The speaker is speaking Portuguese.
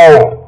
Tchau.